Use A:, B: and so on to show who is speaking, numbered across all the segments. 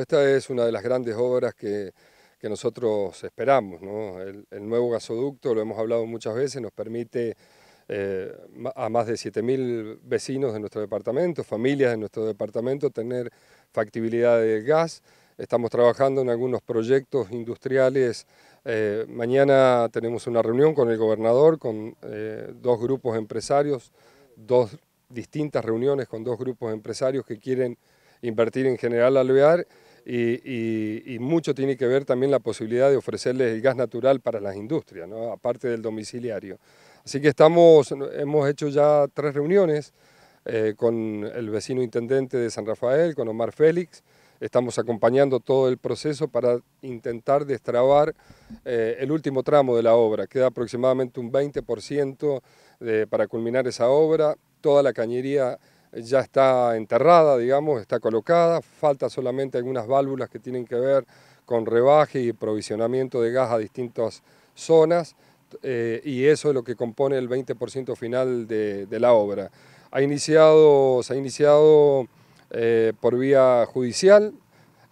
A: Esta es una de las grandes obras que, nosotros esperamos. El, nuevo gasoducto, lo hemos hablado muchas veces, nos permite eh, a más de 7.000 vecinos de nuestro departamento, familias de nuestro departamento, tener factibilidad de gas. Estamos trabajando en algunos proyectos industriales. Eh, mañana tenemos una reunión con el gobernador, con eh, dos grupos empresarios, dos distintas reuniones con dos grupos empresarios que quieren invertir en General Alvear y, mucho tiene que ver también la posibilidad de ofrecerles el gas natural para las industrias, aparte del domiciliario. Así que estamos, hemos hecho ya tres reuniones eh, con el vecino intendente de San Rafael, con Omar Félix, estamos acompañando todo el proceso para intentar destrabar eh, el último tramo de la obra. Queda aproximadamente un 20% para culminar esa obra, toda la cañería ya está enterrada, digamos, está colocada, falta solamente algunas válvulas que tienen que ver con rebaje y provisionamiento de gas a distintas zonas eh, y eso es lo que compone el 20% final de, la obra. Ha iniciado, se ha iniciado eh, por vía judicial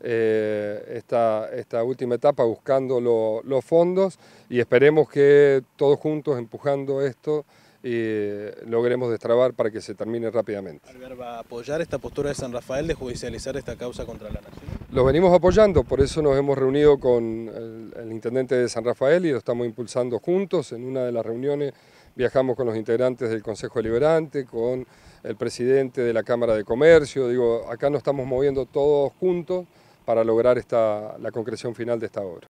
A: eh, esta, esta, última etapa buscando los fondos y esperemos que todos juntos empujando esto y logremos destrabar para que se termine rápidamente.
B: ¿Va a apoyar esta postura de San Rafael de judicializar esta causa contra la nación?
A: Lo venimos apoyando, por eso nos hemos reunido con el, intendente de San Rafael y lo estamos impulsando juntos. En una de las reuniones viajamos con los integrantes del Consejo Liberante, con el presidente de la Cámara de Comercio. Digo, acá nos estamos moviendo todos juntos para lograr esta, la concreción final de esta obra.